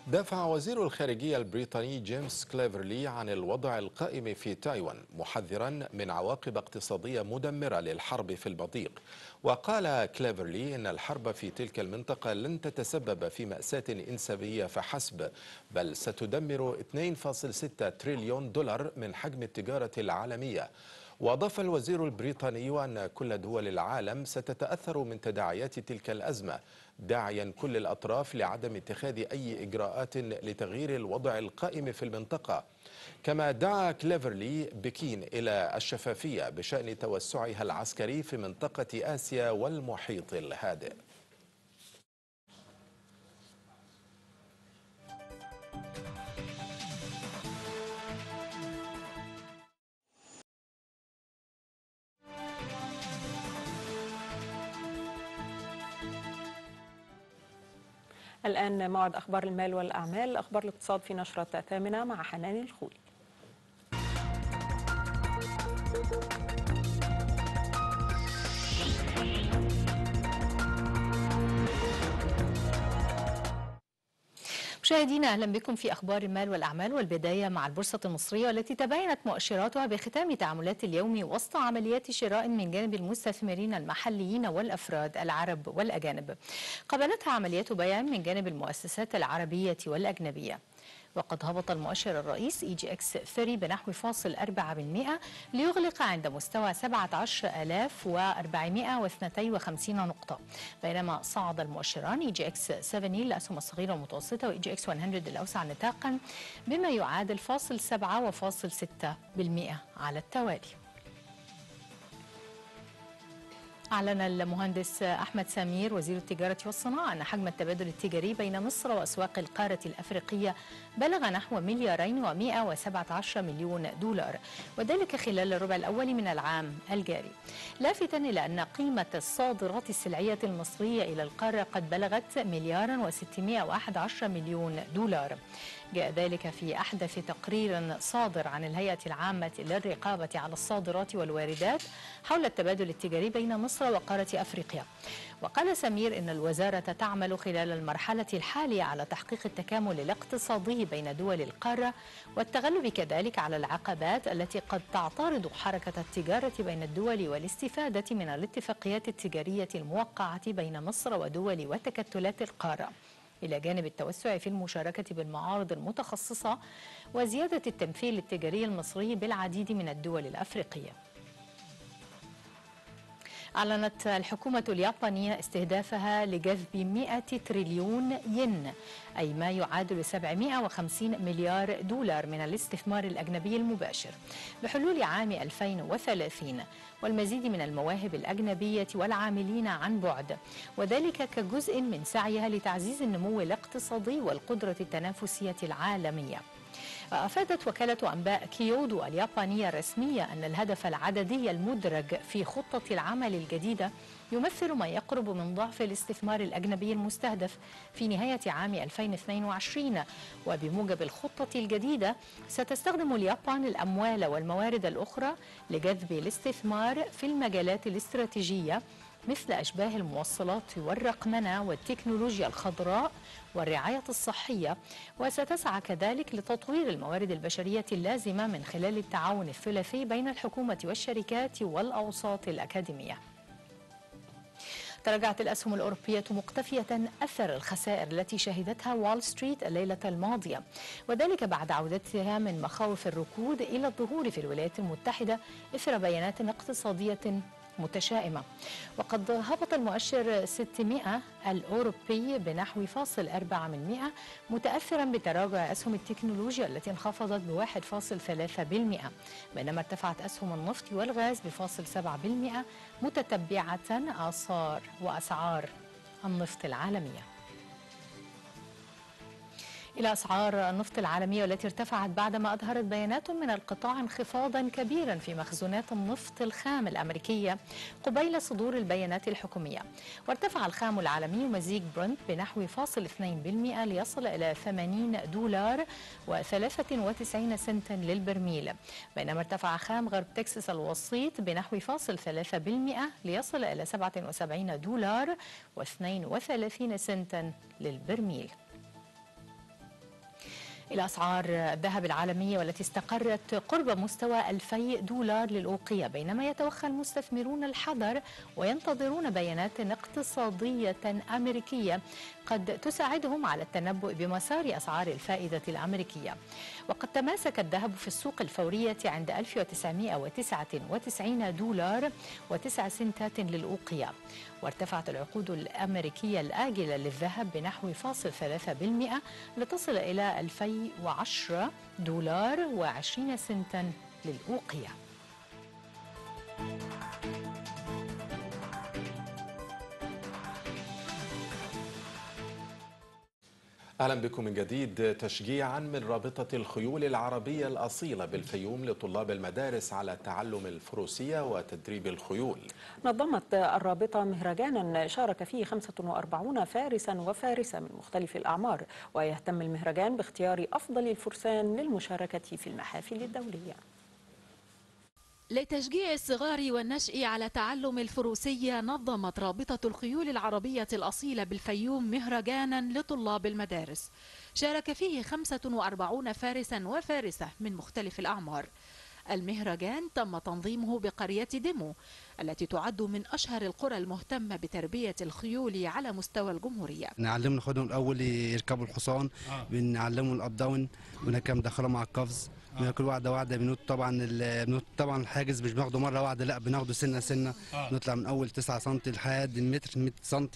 دافع وزير الخارجية البريطاني جيمس كليفرلي عن الوضع القائم في تايوان محذرا من عواقب اقتصادية مدمرة للحرب في المضيق. وقال كليفرلي إن الحرب في تلك المنطقة لن تتسبب في مأساة إنسانية فحسب بل ستدمر 2.6 تريليون دولار من حجم التجارة العالمية. وأضاف الوزير البريطاني أن كل دول العالم ستتأثر من تداعيات تلك الأزمة داعيا كل الأطراف لعدم اتخاذ أي إجراءات لتغيير الوضع القائم في المنطقة. كما دعا كليفرلي بكين إلى الشفافية بشأن توسعها العسكري في منطقة آسيا والمحيط الهادئ. الآن موعد أخبار المال والأعمال أخبار الاقتصاد في نشرة ثامنة مع حنان الخولي مشاهدينا أهلا بكم في أخبار المال والأعمال والبداية مع البورصة المصرية والتي تباينت مؤشراتها بختام تعاملات اليوم وسط عمليات شراء من جانب المستثمرين المحليين والأفراد العرب والأجانب. قابلتها عمليات بيع من جانب المؤسسات العربية والأجنبية. وقد هبط المؤشر الرئيس EGX 30 بنحو فاصل 4% ليغلق عند مستوى 17452 نقطة. بينما صعد المؤشران EGX 70 للأسهم الصغيرة والمتوسطة و EGX 100 الأوسع نطاقا بما يعادل فاصل 7.6% على التوالي. أعلن المهندس أحمد سمير وزير التجارة والصناعة أن حجم التبادل التجاري بين مصر وأسواق القارة الأفريقية بلغ نحو مليارين و117 مليون دولار وذلك خلال الربع الأول من العام الجاري. لافتا إلى أن قيمة الصادرات السلعية المصرية إلى القارة قد بلغت مليارا و611 مليون دولار. جاء ذلك في أحدث تقرير صادر عن الهيئة العامة للرقابة على الصادرات والواردات حول التبادل التجاري بين مصر وقارة أفريقيا. وقال سمير إن الوزارة تعمل خلال المرحلة الحالية على تحقيق التكامل الاقتصادي بين دول القارة والتغلب كذلك على العقبات التي قد تعترض حركة التجارة بين الدول والاستفادة من الاتفاقيات التجارية الموقعة بين مصر ودول وتكتلات القارة. إلى جانب التوسع في المشاركة بالمعارض المتخصصة وزيادة التمثيل التجاري المصري بالعديد من الدول الأفريقية. أعلنت الحكومة اليابانية استهدافها لجذب 100 تريليون ين أي ما يعادل 750 مليار دولار من الاستثمار الأجنبي المباشر بحلول عام 2030 والمزيد من المواهب الأجنبية والعاملين عن بعد وذلك كجزء من سعيها لتعزيز النمو الاقتصادي والقدرة التنافسية العالمية. أفادت وكالة أنباء كيودو اليابانية الرسمية أن الهدف العددي المدرج في خطة العمل الجديدة يمثل ما يقرب من ضعف الاستثمار الأجنبي المستهدف في نهاية عام 2022 وبموجب الخطة الجديدة ستستخدم اليابان الأموال والموارد الأخرى لجذب الاستثمار في المجالات الاستراتيجية مثل أشباه الموصلات والرقمنة والتكنولوجيا الخضراء والرعاية الصحية. وستسعى كذلك لتطوير الموارد البشرية اللازمة من خلال التعاون الثلاثي بين الحكومة والشركات والأوساط الأكاديمية. تراجعت الأسهم الأوروبية مقتفية أثر الخسائر التي شهدتها وول ستريت الليلة الماضية. وذلك بعد عودة مخاوف الركود إلى الظهور في الولايات المتحدة إثر بيانات اقتصادية متشائمة. وقد هبط المؤشر 600 الأوروبي بنحو فاصل 4 من 100 متأثرا بتراجع أسهم التكنولوجيا التي انخفضت ب 1.3% بينما ارتفعت أسهم النفط والغاز بفاصل 7% متتبعة آثار وأسعار النفط العالمية. إلى أسعار النفط العالمية والتي ارتفعت بعدما أظهرت بيانات من القطاع انخفاضا كبيرا في مخزونات النفط الخام الأمريكية قبيل صدور البيانات الحكومية. وارتفع الخام العالمي مزيج برنت بنحو فاصل 2% ليصل إلى 80 دولار و93 سنتا للبرميل. بينما ارتفع خام غرب تكساس الوسيط بنحو فاصل 3% ليصل إلى 77 دولار و32 سنتا للبرميل. إلى أسعار الذهب العالمية والتي استقرت قرب مستوى 2000 دولار للأوقية بينما يتوخى المستثمرون الحذر وينتظرون بيانات اقتصادية أمريكية قد تساعدهم على التنبؤ بمسار أسعار الفائدة الأمريكية. وقد تماسك الذهب في السوق الفورية عند 1999 دولار وتسع سنتات للأوقية. وارتفعت العقود الأمريكية الآجلة للذهب بنحو فاصل ثلاثة بالمئة لتصل إلى 2010 دولار و20 سنتا للأوقية. أهلا بكم من جديد تشجيعا من رابطة الخيول العربية الأصيلة بالفيوم لطلاب المدارس على تعلم الفروسية وتدريب الخيول. نظمت الرابطة مهرجانا شارك فيه 45 فارسا وفارسة من مختلف الأعمار ويهتم المهرجان باختيار أفضل الفرسان للمشاركة في المحافل الدولية. لتشجيع الصغار والنشء على تعلم الفروسية نظمت رابطة الخيول العربية الأصيلة بالفيوم مهرجانا لطلاب المدارس. شارك فيه 45 فارسا وفارسة من مختلف الأعمار. المهرجان تم تنظيمه بقرية ديمو التي تعد من أشهر القرى المهتمة بتربية الخيول على مستوى الجمهورية. نعلمهم ناخدهم الأول يركبوا الحصان بنعلمهم الأب داون ونركب دخلهم على القفز. بناكل واحدة واحدة بنوت طبعا ال- بنوت طبعا الحاجز مش بناخده مرة واحدة لأ بناخده سنة سنة. نطلع من أول 9 سم لحد المتر 100 سم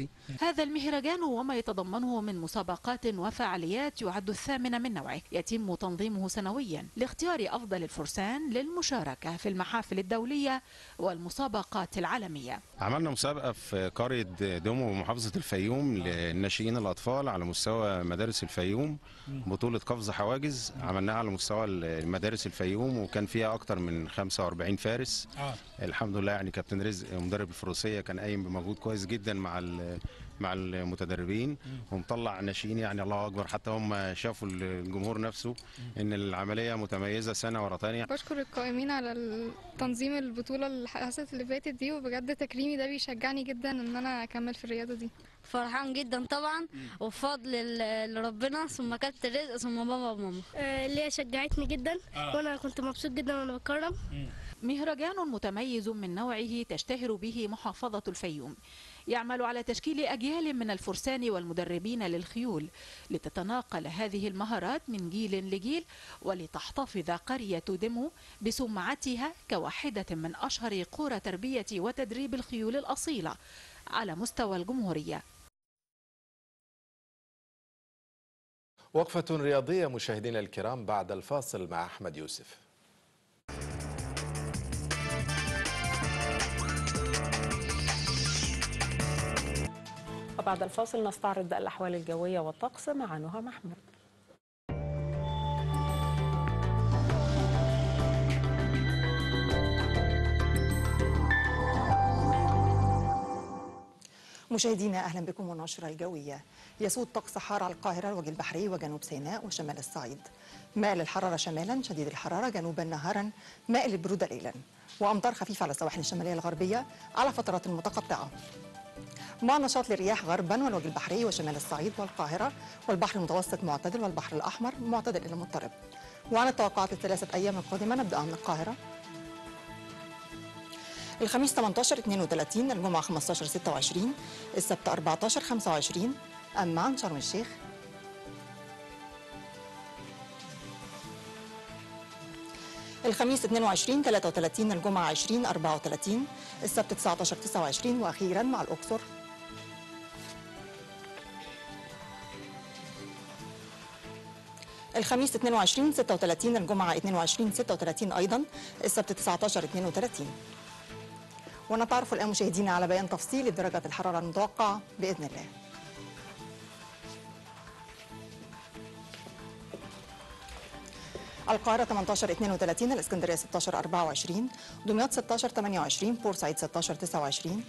هذا المهرجان وما يتضمنه من مسابقات وفعاليات يعد الثامن من نوعه. يتم تنظيمه سنويا لاختيار أفضل الفرسان للمشاركة في المحافل الدولية والمسابقات العالمية. عملنا مسابقة في قرية دومو ومحافظة الفيوم للناشئين الأطفال على مستوى مدارس الفيوم بطولة قفز حواجز عملناها على مستوى المدارس الفيوم وكان فيها أكتر من 45 فارس. الحمد لله يعني كابتن رزق مدرب الفروسية كان قايم بمجهود كويس جدا مع مع المتدربين. ومطلع ناشئين يعني الله أكبر. حتى هم شافوا الجمهور نفسه إن العملية متميزة سنة ورا ثانية بشكر القائمين على تنظيم البطولة اللي حصلت اللي فاتت دي وبجد تكريمي ده بيشجعني جدا إن أنا أكمل في الرياضة دي. فرحان جدا طبعا وبفضل لربنا ثم كابتن رزق ثم بابا وماما. اللي هي شجعتني جدا وأنا كنت مبسوط جدا وأنا بتكرم مهرجان متميز من نوعه تشتهر به محافظة الفيوم. يعمل على تشكيل أجيال من الفرسان والمدربين للخيول لتتناقل هذه المهارات من جيل لجيل ولتحتفظ قرية دمو بسمعتها كواحدة من أشهر قرى تربية وتدريب الخيول الأصيلة على مستوى الجمهورية. وقفة رياضية مشاهدينا الكرام بعد الفاصل مع أحمد يوسف. وبعد الفاصل نستعرض الأحوال الجوية والطقس مع نهى محمود. مشاهدينا أهلا بكم ونشرة الجوية. يسود طقس حار على القاهرة الوجه البحري وجنوب سيناء وشمال الصعيد. مائل الحراره شمالا شديد الحرارة جنوبا نهارا مائل البروده ليلا. وأمطار خفيفة على السواحل الشمالية الغربية على فترات متقطعة. مع نشاط للرياح غربا والوجه البحري وشمال الصعيد والقاهرة والبحر المتوسط معتدل والبحر الأحمر معتدل إلى مضطرب وعن التوقعات الثلاثه أيام القادمة نبدأ من القاهرة. الخميس 18 32 الجمعة 15 26 السبت 14 25 أما عن شرم الشيخ. الخميس 22 33 الجمعة 20 34 السبت 19 29 وأخيرا مع الأقصر. الخميس 22 36 الجمعة 22 36 أيضا السبت 19 32 ونتعرف الآن مشاهدينا على بيان تفصيل درجة الحرارة المتوقعة بإذن الله. القاهرة 18 32 الإسكندرية 16 24 دمياط 16 28 بورسعيد 16 29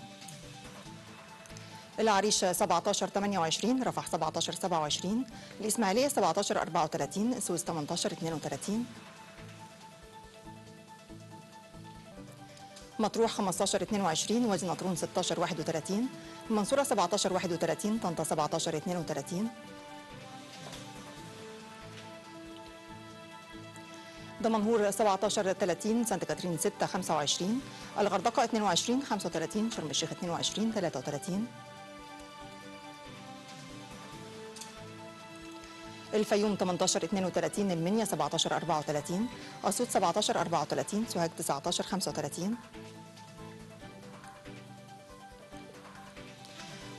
العريش 17 28 رفح 17 27 الإسماعيلية 17 34 السويس 18 32 مطروح 15 22 وادي النطرون 16 31 المنصورة 17 31 طنطا 17 32 دمنهور 17 30 سانت كاترين 6 25 الغردقة 22 35 شرم الشيخ 22 33 الفيوم 18 32 المنيا 17 34 أسيوط 17 34 سوهاج 19 35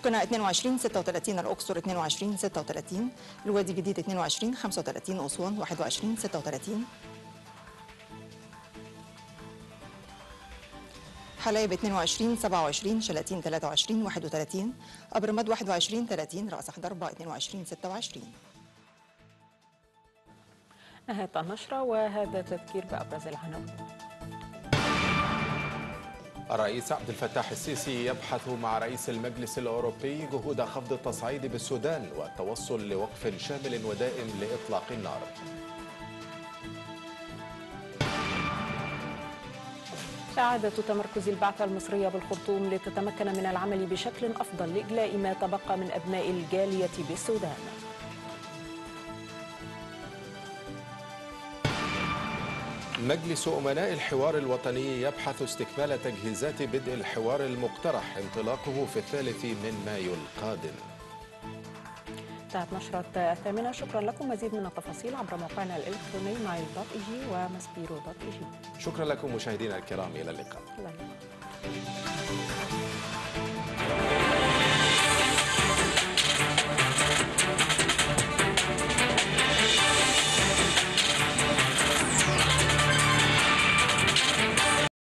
قنا 22 36 الأقصر 22 36 الوادي الجديد 22 35 أسوان 21 36 حلايب 22 27 شلاتين 23 31 أبرمد 21 30 رأس حضربة 22 26 نهاية النشرة وهذا تذكير بأبرز العناوين. الرئيس عبد الفتاح السيسي يبحث مع رئيس المجلس الأوروبي جهود خفض التصعيد بالسودان والتوصل لوقف شامل ودائم لإطلاق النار. إعادة تمركز البعثة المصرية بالخرطوم لتتمكن من العمل بشكل أفضل لإجلاء ما تبقى من أبناء الجالية بالسودان. مجلس أمناء الحوار الوطني يبحث استكمال تجهيزات بدء الحوار المقترح انطلاقه في الثالث من مايو القادم. انتهت نشرة الثامنة. شكرا لكم مزيد من التفاصيل عبر موقعنا الإلكتروني نايل dot EG وماسبيرو dot EG. شكرا لكم مشاهدينا الكرام. إلى اللقاء. إلى اللقاء.